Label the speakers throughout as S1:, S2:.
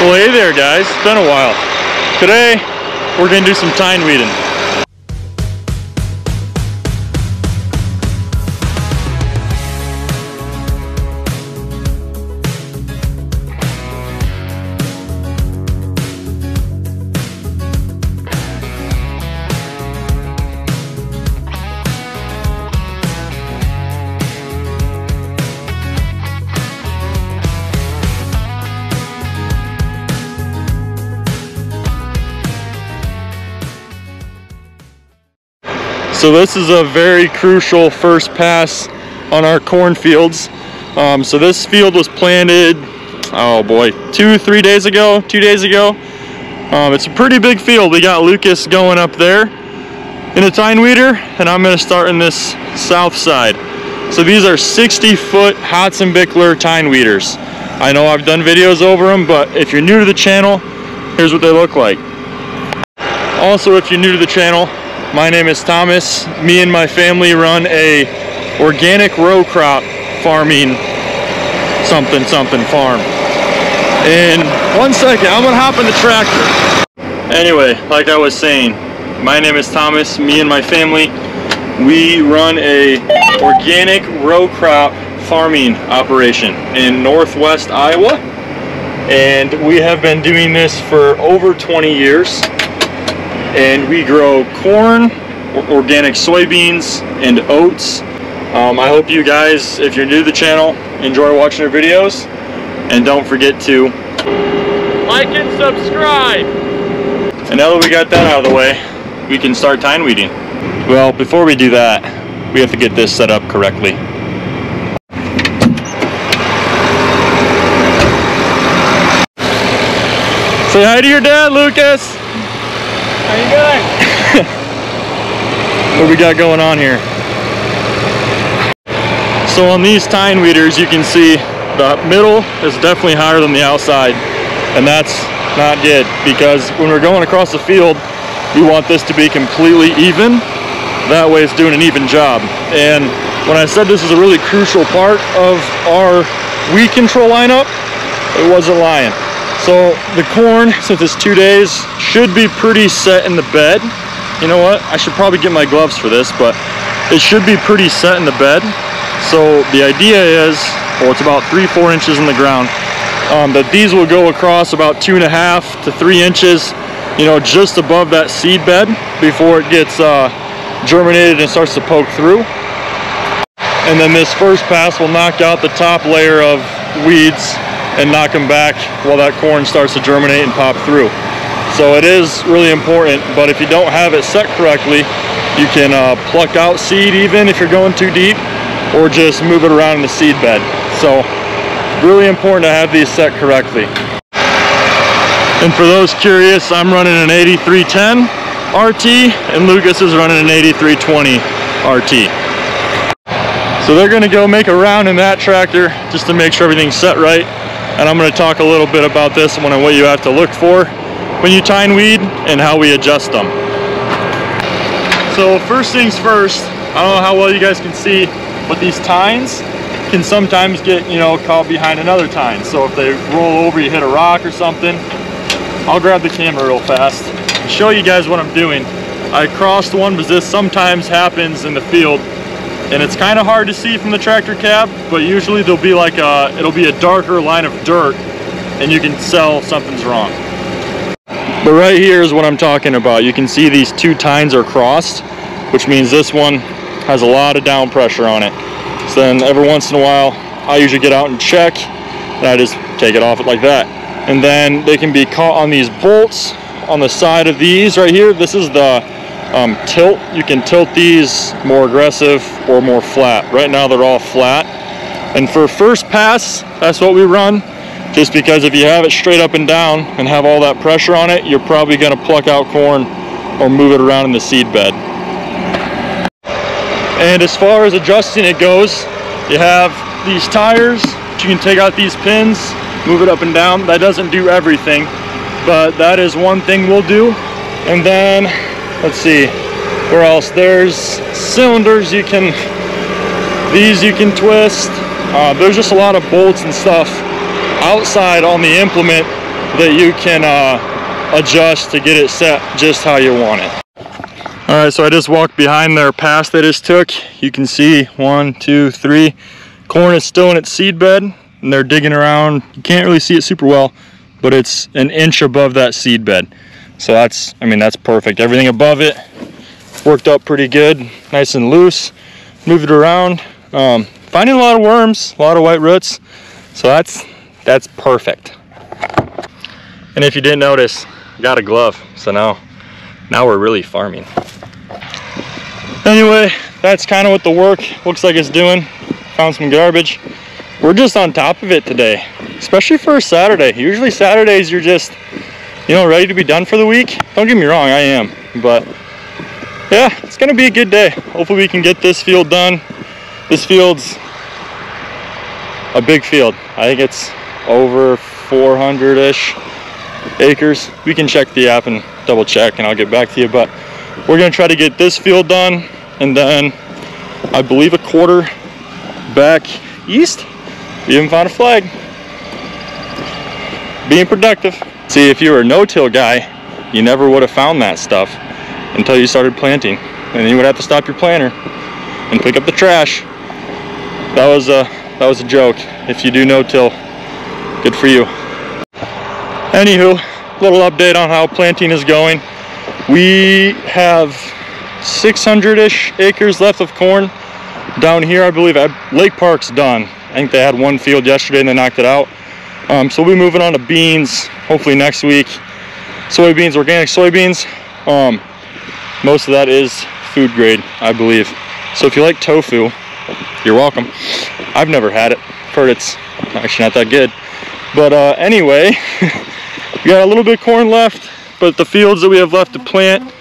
S1: Well, hey there, guys. It's been a while. Today, we're gonna do some tine weeding. So this is a very crucial first pass on our cornfields. Um, so this field was planted, oh boy, two, three days ago, two days ago. Um, it's a pretty big field. We got Lucas going up there in a tine weeder, and I'm gonna start in this south side. So these are 60 foot Hatzenbichler tine weeders. I know I've done videos over them, but if you're new to the channel, here's what they look like. Also, if you're new to the channel, my name is Thomas. Me and my family run a organic row crop farming something something farm. In one second, I'm gonna hop in the tractor. Anyway, like I was saying, my name is Thomas. Me and my family, we run a organic row crop farming operation in northwest Iowa. And we have been doing this for over 20 years and we grow corn, organic soybeans, and oats. Um, I hope you guys, if you're new to the channel, enjoy watching our videos, and don't forget to like and subscribe. And now that we got that out of the way, we can start tine weeding. Well, before we do that, we have to get this set up correctly. Say hi to your dad, Lucas.
S2: How you doing?
S1: what we got going on here? So on these tine weeders, you can see the middle is definitely higher than the outside. And that's not good because when we're going across the field, we want this to be completely even. That way it's doing an even job. And when I said this is a really crucial part of our weed control lineup, it wasn't lying. So the corn, since it's two days, should be pretty set in the bed. You know what? I should probably get my gloves for this, but it should be pretty set in the bed. So the idea is, well, it's about three, four inches in the ground, um, that these will go across about two and a half to three inches, you know, just above that seed bed before it gets uh, germinated and starts to poke through. And then this first pass will knock out the top layer of weeds and knock them back while that corn starts to germinate and pop through. So it is really important, but if you don't have it set correctly, you can uh, pluck out seed even if you're going too deep, or just move it around in the seed bed. So really important to have these set correctly. And for those curious, I'm running an 8310 RT and Lucas is running an 8320 RT. So they're gonna go make a round in that tractor just to make sure everything's set right and I'm going to talk a little bit about this and what you have to look for when you tine weed and how we adjust them. So first things first, I don't know how well you guys can see, but these tines can sometimes get, you know, caught behind another tine. So if they roll over, you hit a rock or something, I'll grab the camera real fast and show you guys what I'm doing. I crossed one because this sometimes happens in the field and it's kind of hard to see from the tractor cab but usually there'll be like a it'll be a darker line of dirt and you can tell something's wrong. But right here is what I'm talking about. You can see these two tines are crossed which means this one has a lot of down pressure on it. So then every once in a while I usually get out and check and I just take it off it like that. And then they can be caught on these bolts on the side of these right here. This is the um, tilt, you can tilt these more aggressive or more flat. Right now they're all flat. And for first pass, that's what we run. Just because if you have it straight up and down and have all that pressure on it, you're probably gonna pluck out corn or move it around in the seed bed. And as far as adjusting it goes, you have these tires, you can take out these pins, move it up and down. That doesn't do everything, but that is one thing we'll do. And then let's see where else there's cylinders you can these you can twist uh, there's just a lot of bolts and stuff outside on the implement that you can uh, adjust to get it set just how you want it. All right, so I just walked behind their pass they just took. You can see one, two, three. Corn is still in its seed bed and they're digging around. You can't really see it super well, but it's an inch above that seed bed. So that's, I mean, that's perfect. Everything above it worked up pretty good, nice and loose. Moved it around. Um, finding a lot of worms, a lot of white roots. So that's, that's perfect. And if you didn't notice, got a glove. So now, now we're really farming. Anyway, that's kind of what the work looks like it's doing. Found some garbage. We're just on top of it today, especially for a Saturday. Usually Saturdays you're just, you know, ready to be done for the week. Don't get me wrong, I am, but yeah, it's gonna be a good day. Hopefully we can get this field done. This field's a big field. I think it's over 400-ish acres. We can check the app and double check and I'll get back to you, but we're gonna try to get this field done and then I believe a quarter back east. We even found a flag. Being productive. See, if you were a no-till guy, you never would have found that stuff until you started planting. And then you would have to stop your planter and pick up the trash. That was a that was a joke. If you do no-till, good for you. Anywho, little update on how planting is going. We have 600-ish acres left of corn. Down here, I believe uh, Lake Park's done. I think they had one field yesterday and they knocked it out. Um, so we'll be moving on to beans, hopefully next week. Soybeans, organic soybeans. Um, most of that is food grade, I believe. So if you like tofu, you're welcome. I've never had it. Heard it's actually not that good. But uh, anyway, we got a little bit of corn left, but the fields that we have left to plant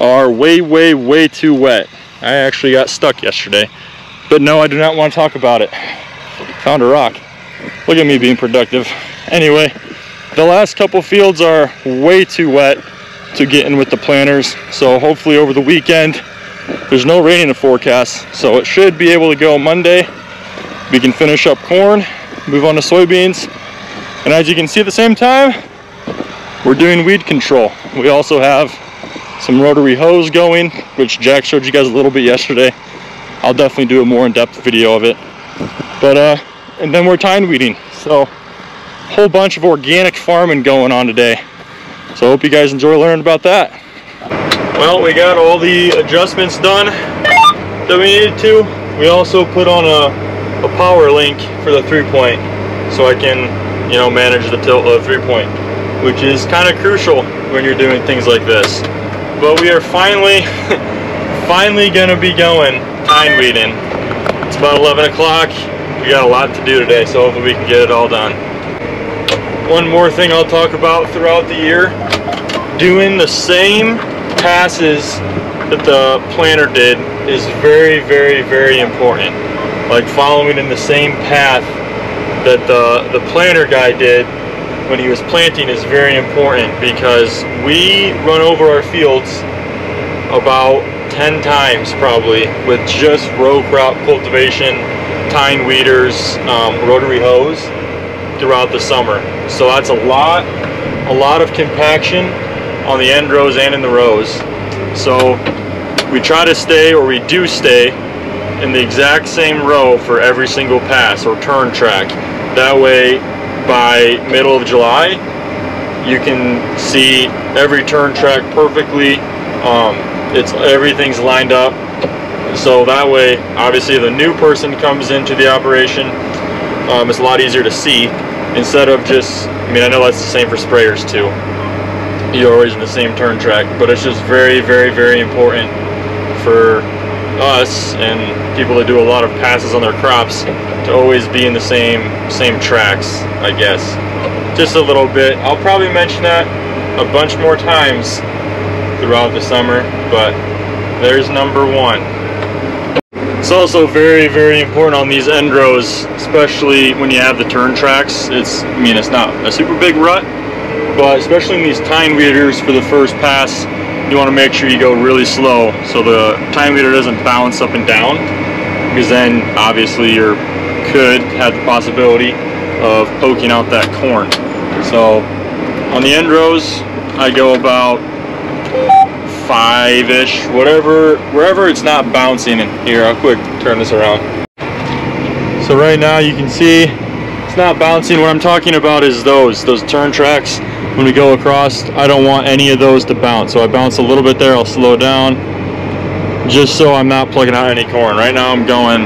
S1: are way, way, way too wet. I actually got stuck yesterday. But no, I do not want to talk about it. Found a rock. Look at me being productive. Anyway, the last couple fields are way too wet to get in with the planters. So hopefully over the weekend, there's no rain in the forecast. So it should be able to go Monday. We can finish up corn, move on to soybeans. And as you can see at the same time, we're doing weed control. We also have some rotary hoes going, which Jack showed you guys a little bit yesterday. I'll definitely do a more in-depth video of it. But, uh, and then we're tine weeding. So, whole bunch of organic farming going on today. So hope you guys enjoy learning about that. Well, we got all the adjustments done that we needed to. We also put on a, a power link for the three point so I can, you know, manage the tilt of the three point, which is kind of crucial when you're doing things like this. But we are finally, finally gonna be going tine weeding. It's about 11 o'clock. We got a lot to do today, so hopefully we can get it all done. One more thing I'll talk about throughout the year, doing the same passes that the planter did is very, very, very important. Like following in the same path that the, the planter guy did when he was planting is very important because we run over our fields about 10 times probably with just row crop cultivation, tine weeders, um, rotary hoes throughout the summer. So that's a lot, a lot of compaction on the end rows and in the rows. So we try to stay, or we do stay, in the exact same row for every single pass or turn track. That way, by middle of July, you can see every turn track perfectly. Um, it's everything's lined up so that way obviously the new person comes into the operation um, it's a lot easier to see. Instead of just I mean I know that's the same for sprayers too. You're always in the same turn track but it's just very very very important for us and people that do a lot of passes on their crops to always be in the same same tracks I guess. Just a little bit. I'll probably mention that a bunch more times throughout the summer, but there's number one. It's also very, very important on these end rows, especially when you have the turn tracks. It's, I mean, it's not a super big rut, but especially in these tine weeders for the first pass, you want to make sure you go really slow so the tine weeder doesn't bounce up and down, because then obviously you could have the possibility of poking out that corn. So On the end rows, I go about five-ish, whatever, wherever it's not bouncing. And here, I'll quick turn this around. So right now you can see it's not bouncing. What I'm talking about is those, those turn tracks. When we go across, I don't want any of those to bounce. So I bounce a little bit there, I'll slow down just so I'm not plugging out any corn. Right now I'm going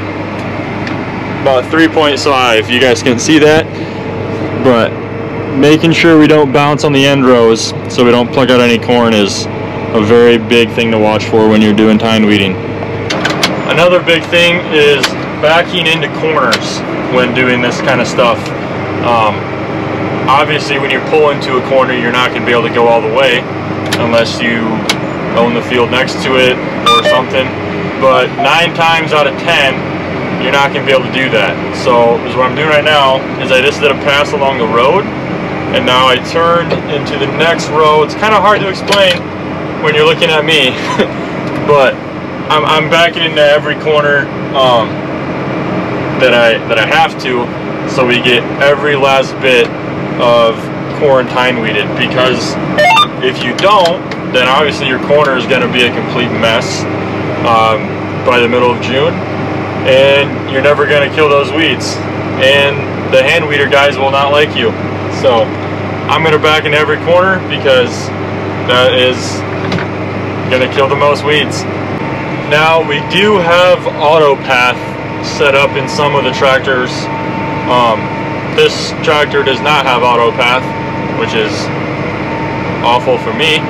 S1: about 3.5 you guys can see that. But making sure we don't bounce on the end rows so we don't plug out any corn is a very big thing to watch for when you're doing tine weeding. Another big thing is backing into corners when doing this kind of stuff. Um, obviously when you pull into a corner you're not going to be able to go all the way unless you own the field next to it or something. But nine times out of ten, you're not going to be able to do that. So what I'm doing right now is I just did a pass along the road and now I turned into the next row. It's kind of hard to explain when you're looking at me, but I'm, I'm, backing into every corner um, that I that I have to, so we get every last bit of corner tine weeded. Because if you don't, then obviously your corner is going to be a complete mess um, by the middle of June, and you're never going to kill those weeds. And the hand weeder guys will not like you. So I'm going to back in every corner because that is going to kill the most weeds. Now we do have auto path set up in some of the tractors. Um, this tractor does not have auto path, which is awful for me,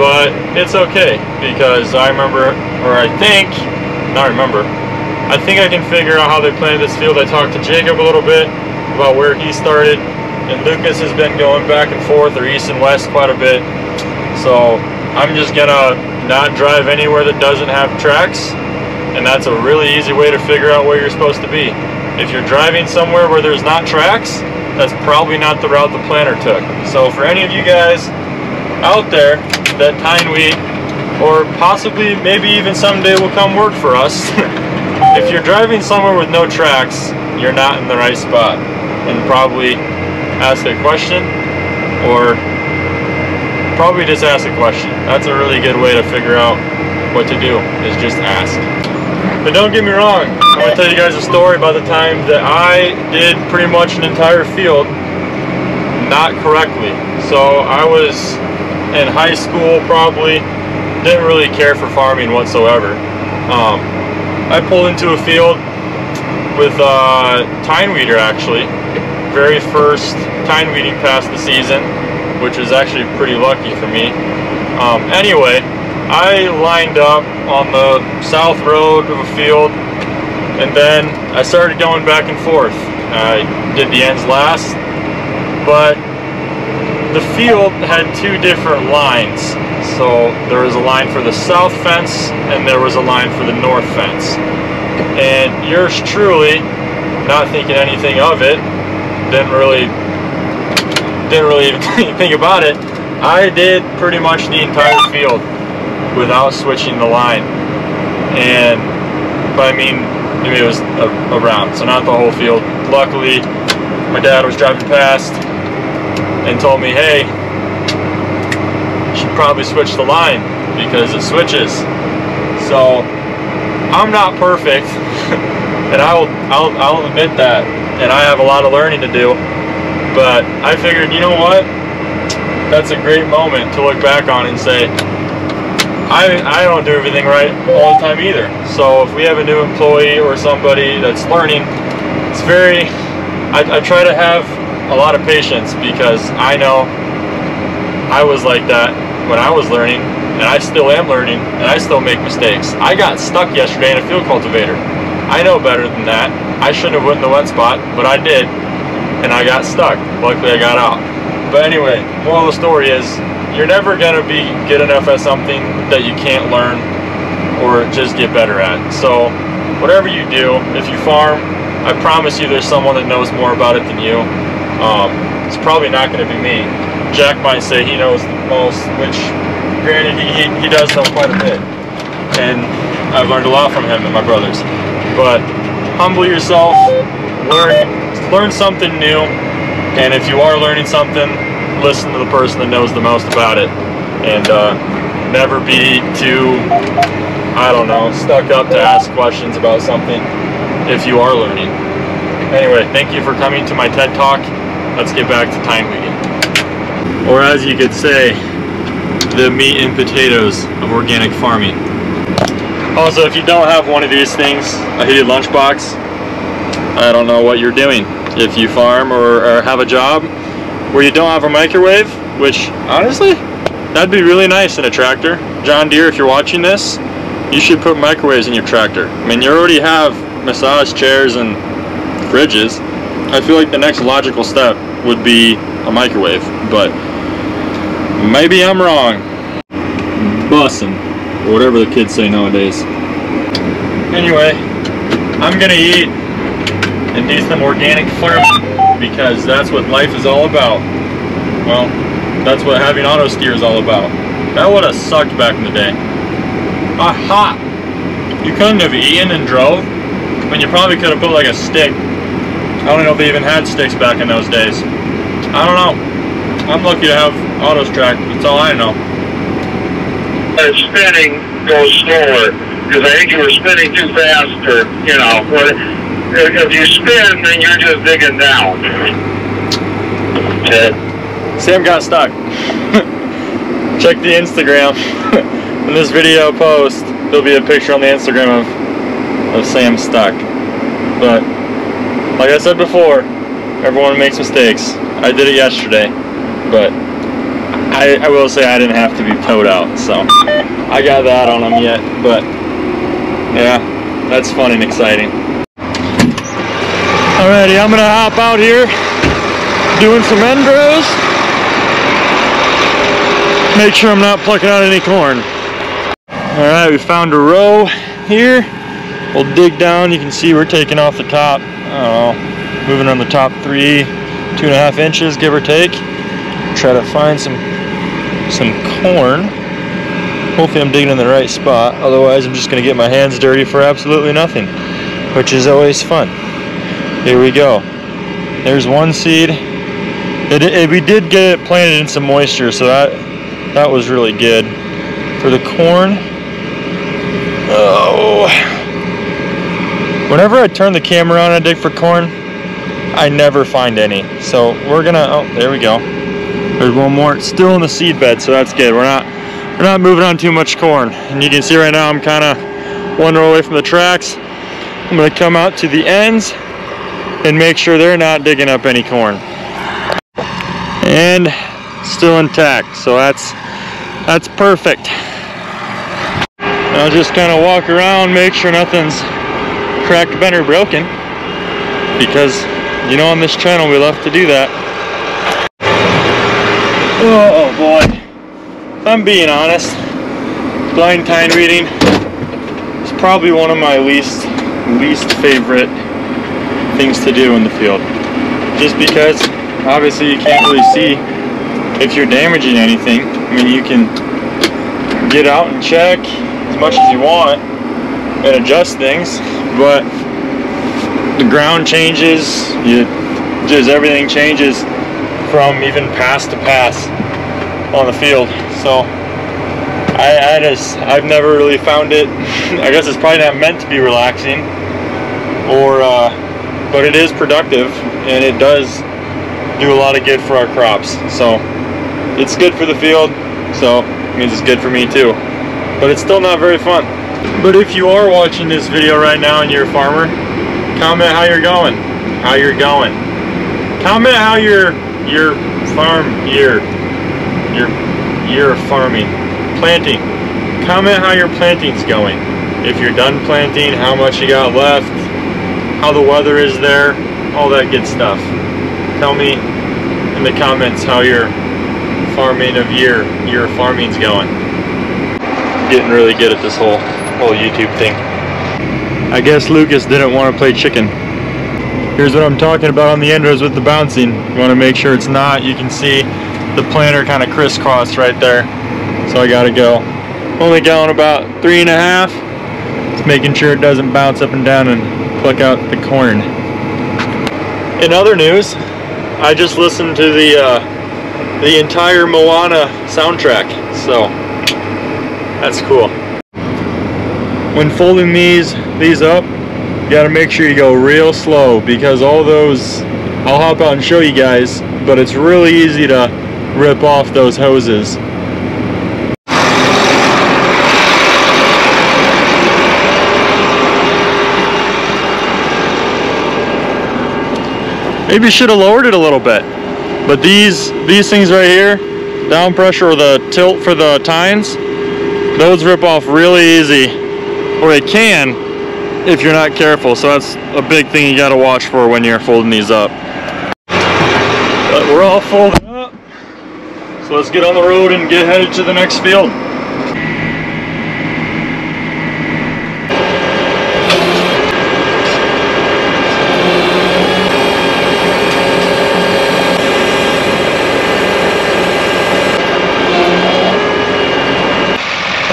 S1: but it's okay because I remember, or I think, not remember, I think I can figure out how they planted this field. I talked to Jacob a little bit about where he started and Lucas has been going back and forth or east and west quite a bit. So I'm just gonna not drive anywhere that doesn't have tracks and that's a really easy way to figure out where you're supposed to be. If you're driving somewhere where there's not tracks, that's probably not the route the planner took. So for any of you guys out there that tine weed or possibly maybe even someday will come work for us, if you're driving somewhere with no tracks, you're not in the right spot and probably ask a question or probably just ask a question. That's a really good way to figure out what to do is just ask. But don't get me wrong, I'm to tell you guys a story about the time that I did pretty much an entire field not correctly. So I was in high school probably, didn't really care for farming whatsoever. Um, I pulled into a field with a tine weeder actually very first tine weeding pass the season, which is actually pretty lucky for me. Um, anyway, I lined up on the south road of a field, and then I started going back and forth. I did the ends last, but the field had two different lines. So there was a line for the south fence, and there was a line for the north fence. And yours truly, not thinking anything of it, didn't really didn't really even think about it. I did pretty much the entire field without switching the line, and but I mean maybe it was a, a round, so not the whole field. Luckily, my dad was driving past and told me, "Hey, should probably switch the line because it switches." So I'm not perfect, and I'll I'll I'll admit that and I have a lot of learning to do. But I figured, you know what? That's a great moment to look back on and say, I, I don't do everything right all the time either. So if we have a new employee or somebody that's learning, it's very, I, I try to have a lot of patience because I know I was like that when I was learning and I still am learning and I still make mistakes. I got stuck yesterday in a field cultivator. I know better than that. I shouldn't have went in the wet spot, but I did, and I got stuck. Luckily, I got out. But anyway, moral of the story is, you're never gonna be good enough at something that you can't learn or just get better at. So, whatever you do, if you farm, I promise you there's someone that knows more about it than you. Um, it's probably not going to be me. Jack might say he knows the most, which granted he, he does know quite a bit. And I've learned a lot from him and my brothers. But humble yourself, learn, learn something new, and if you are learning something, listen to the person that knows the most about it, and uh, never be too, I don't know, stuck up to ask questions about something if you are learning. Anyway, thank you for coming to my TED Talk. Let's get back to tine weeding. Or as you could say, the meat and potatoes of organic farming. Also, if you don't have one of these things, a heated lunchbox, I don't know what you're doing. If you farm or, or have a job where you don't have a microwave, which honestly, that'd be really nice in a tractor. John Deere, if you're watching this, you should put microwaves in your tractor. I mean, you already have massage chairs and fridges. I feel like the next logical step would be a microwave, but maybe I'm wrong. Bussin', or whatever the kids say nowadays. Anyway, I'm gonna eat and do some organic farming because that's what life is all about. Well, that's what having auto steer is all about. That would have sucked back in the day. Aha! You couldn't have eaten and drove. I mean, you probably could have put like a stick. I don't know if they even had sticks back in those days. I don't know. I'm lucky to have AutoTrac. That's all I know.
S3: uh, spinning goes slower because I think you were spinning too fast or you know what if, if you spin then you're just digging down okay.
S1: Sam got stuck. Check the Instagram. In this video post, there'll be a picture on the Instagram of, of Sam stuck. But, like I said before, everyone makes mistakes. I did it yesterday, but I, I will say I didn't have to be towed out, so I got that on him yet, but yeah, that's fun and exciting. Alrighty, I'm gonna hop out here, doing some end rows. Make sure I'm not plucking out any corn. Alright, we found a row here. We'll dig down, you can see we're taking off the top, know, moving on the top three, two and a half inches, give or take. Try to find some some corn. Hopefully I'm digging in the right spot. Otherwise I'm just gonna get my hands dirty for absolutely nothing, which is always fun. Here we go. There's one seed. It, it, we did get it planted in some moisture, so that that was really good. For the corn, oh, whenever I turn the camera on and dig for corn, I never find any. So we're gonna. Oh, there we go. There's one more. It's still in the seed bed, so that's good. We're not we're not moving on too much corn. And you can see right now I'm kind of one row away from the tracks. I'm gonna come out to the ends and make sure they're not digging up any corn. And still intact, so that's that's perfect. I'll just kind of walk around, make sure nothing's cracked, bent, or broken. Because, you know, on this channel, we love to do that. Oh boy. If I'm being honest, blind tine weeding is probably one of my least, least favorite things to do in the field. Just because, obviously, you can't really see if you're damaging anything. I mean, you can get out and check as much as you want and adjust things, but the ground changes, you just everything changes from even pass to pass on the field. So I, I just I've never really found it. I guess it's probably not meant to be relaxing, or uh, but it is productive and it does do a lot of good for our crops. So it's good for the field, so it means it's good for me too. But it's still not very fun. But if you are watching this video right now and you're a farmer, comment how you're going. How you're going. Comment how your your farm year your year of farming. Planting. Comment how your planting's going. If you're done planting, how much you got left, how the weather is there, all that good stuff. Tell me in the comments how your farming of year, your farming's going. Getting really good at this whole whole YouTube thing. I guess Lucas didn't want to play chicken. Here's what I'm talking about on the end rows with the bouncing. You want to make sure it's not. You can see the planter kind of crisscrossed right there. So I gotta go. Only going about three and a half. Just making sure it doesn't bounce up and down and pluck out the corn. In other news, I just listened to the uh, the entire Moana soundtrack. So that's cool. When folding these these up, you gotta make sure you go real slow because all those, I'll hop out and show you guys, but it's really easy to rip off those hoses. Maybe should have lowered it a little bit. But these these things right here, down pressure or the tilt for the tines, those rip off really easy, or they can if you're not careful. So that's a big thing you got to watch for when you're folding these up. But we're all folded up, so let's get on the road and get headed to the next field.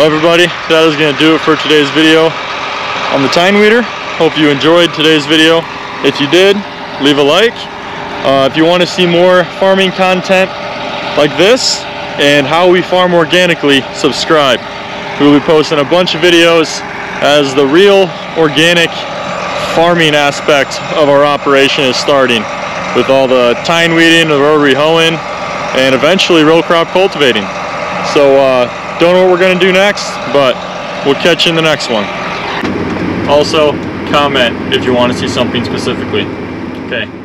S1: Well everybody, that is going to do it for today's video on the tine weeder. Hope you enjoyed today's video. If you did, leave a like. Uh, if you want to see more farming content like this and how we farm organically, subscribe. We will be posting a bunch of videos as the real organic farming aspect of our operation is starting with all the tine weeding, the rotary hoeing, and eventually row crop cultivating. So uh, don't know what we're to do next, but we'll catch you in the next one. Also, comment if you want to see something specifically. Okay.